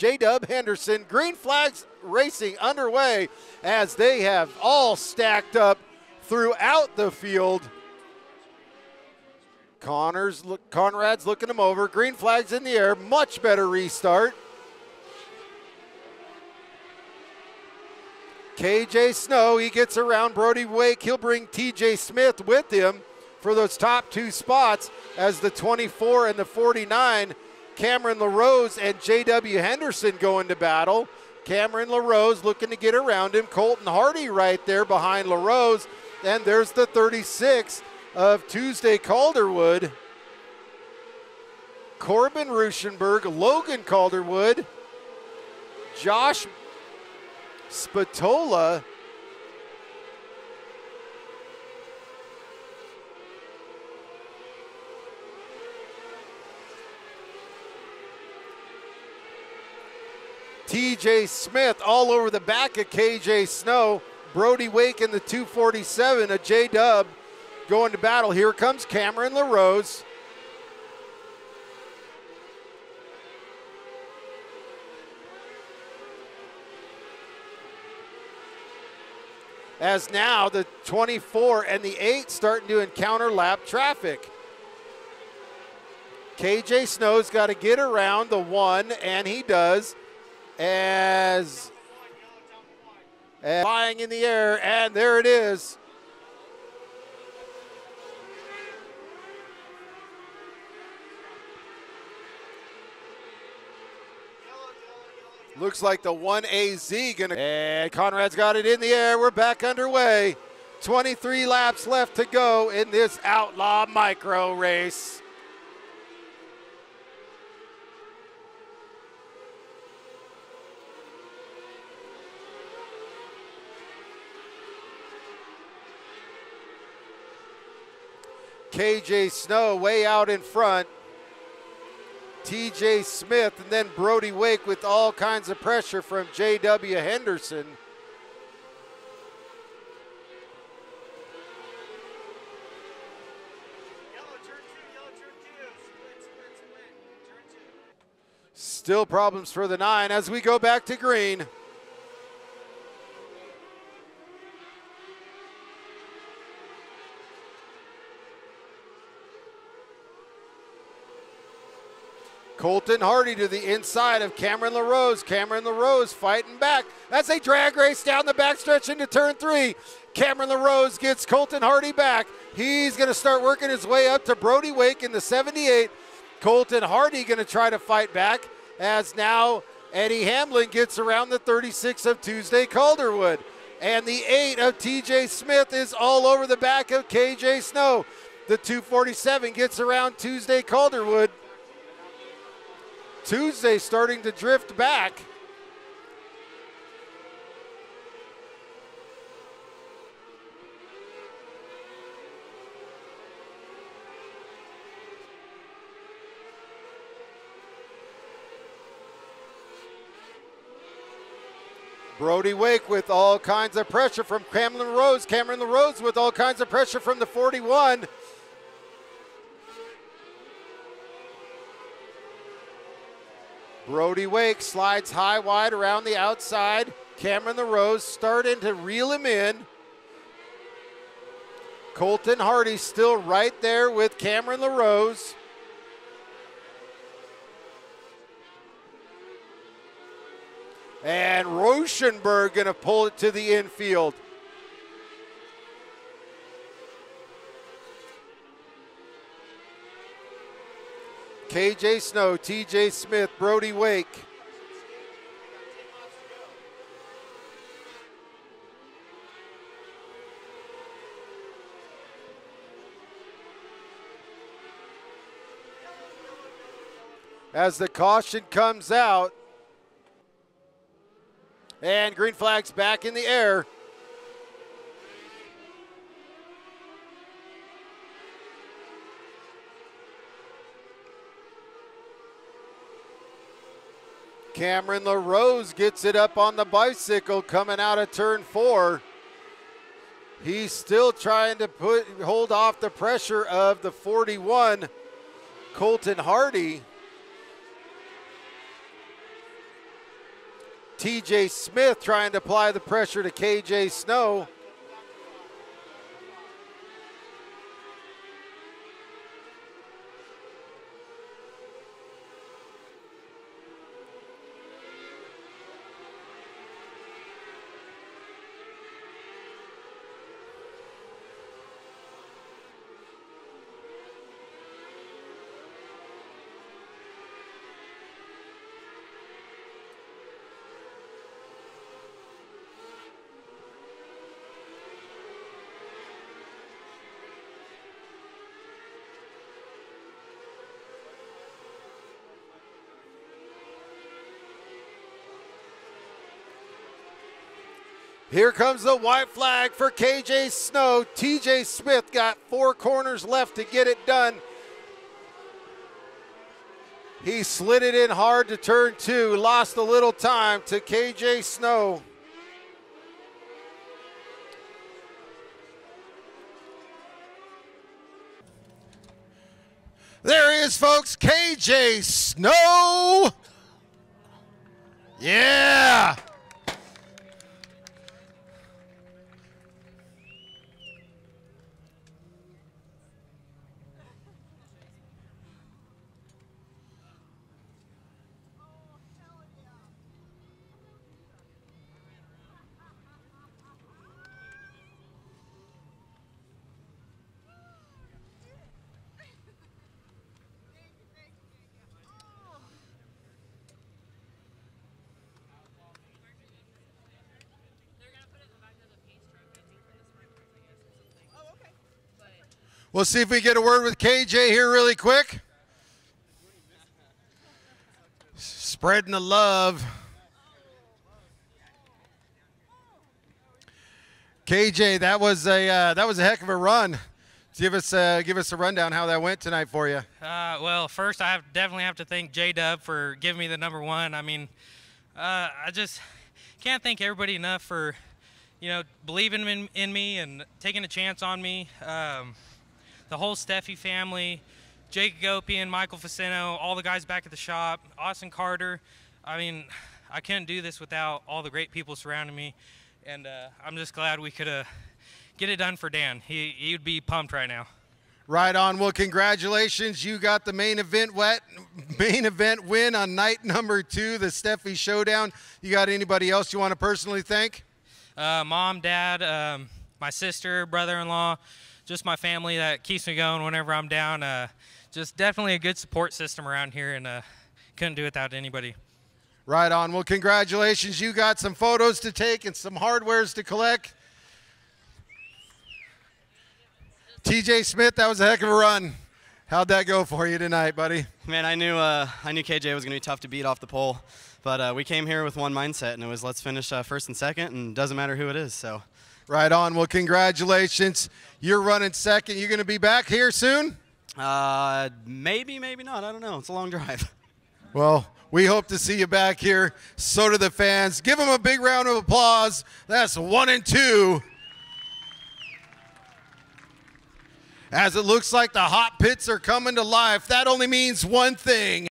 J Dub Henderson. Green flags racing underway as they have all stacked up throughout the field. Connor's look, Conrad's looking them over. Green flags in the air. Much better restart. KJ Snow, he gets around Brody Wake. He'll bring TJ Smith with him for those top two spots as the 24 and the 49. Cameron LaRose and JW Henderson going to battle. Cameron LaRose looking to get around him. Colton Hardy right there behind LaRose. And there's the 36 of Tuesday Calderwood. Corbin Ruschenberg, Logan Calderwood, Josh Spatola. TJ Smith all over the back of KJ Snow. Brody Wake in the 247, a J Dub going to battle. Here comes Cameron LaRose. As now the 24 and the 8 starting to encounter lap traffic. KJ Snow's got to get around the 1, and he does as, flying in the air, and there it is. Looks like the 1AZ gonna. And Conrad's got it in the air. We're back underway. 23 laps left to go in this outlaw micro race. KJ Snow way out in front. TJ Smith and then Brody Wake with all kinds of pressure from JW Henderson. Still problems for the nine as we go back to green. Colton Hardy to the inside of Cameron LaRose. Cameron LaRose fighting back. That's a drag race down the backstretch into turn three. Cameron LaRose gets Colton Hardy back. He's going to start working his way up to Brody Wake in the 78. Colton Hardy going to try to fight back as now Eddie Hamlin gets around the 36 of Tuesday Calderwood. And the 8 of TJ Smith is all over the back of KJ Snow. The 247 gets around Tuesday Calderwood. Tuesday starting to drift back. Brody Wake with all kinds of pressure from Cameron Rose. Cameron Rose with all kinds of pressure from the 41. Brody Wake slides high wide around the outside. Cameron LaRose starting to reel him in. Colton Hardy still right there with Cameron LaRose. And Rochenberg going to pull it to the infield. KJ Snow, TJ Smith, Brody Wake. As the caution comes out, and green flags back in the air. Cameron LaRose gets it up on the bicycle coming out of turn four. He's still trying to put hold off the pressure of the 41, Colton Hardy. TJ Smith trying to apply the pressure to KJ Snow. Here comes the white flag for KJ Snow. TJ Smith got four corners left to get it done. He slid it in hard to turn two, lost a little time to KJ Snow. There he is, folks. KJ Snow. Yeah. We'll see if we get a word with KJ here really quick. Spreading the love. KJ, that was a uh, that was a heck of a run. Give us uh, give us a rundown how that went tonight for you. Uh, well, first I have, definitely have to thank J Dub for giving me the number one. I mean, uh, I just can't thank everybody enough for you know believing in, in me and taking a chance on me. Um, the whole Steffi family, Jake Gopian, Michael Facino, all the guys back at the shop, Austin Carter. I mean, I couldn't do this without all the great people surrounding me, and uh, I'm just glad we could uh, get it done for Dan. He he'd be pumped right now. Right on. Well, congratulations. You got the main event wet main event win on night number two, the Steffi Showdown. You got anybody else you want to personally thank? Uh, Mom, Dad, um, my sister, brother-in-law, just my family that keeps me going whenever I'm down. Uh, just definitely a good support system around here, and uh, couldn't do it without anybody. Right on. Well, congratulations. You got some photos to take and some hardwares to collect. TJ Smith, that was a heck of a run. How'd that go for you tonight, buddy? Man, I knew uh, I knew KJ was going to be tough to beat off the pole, but uh, we came here with one mindset, and it was let's finish uh, first and second, and doesn't matter who it is. So Right on. Well, congratulations. You're running second. You're going to be back here soon? Uh, maybe, maybe not. I don't know. It's a long drive. Well, we hope to see you back here. So do the fans. Give them a big round of applause. That's one and two. As it looks like the hot pits are coming to life, that only means one thing.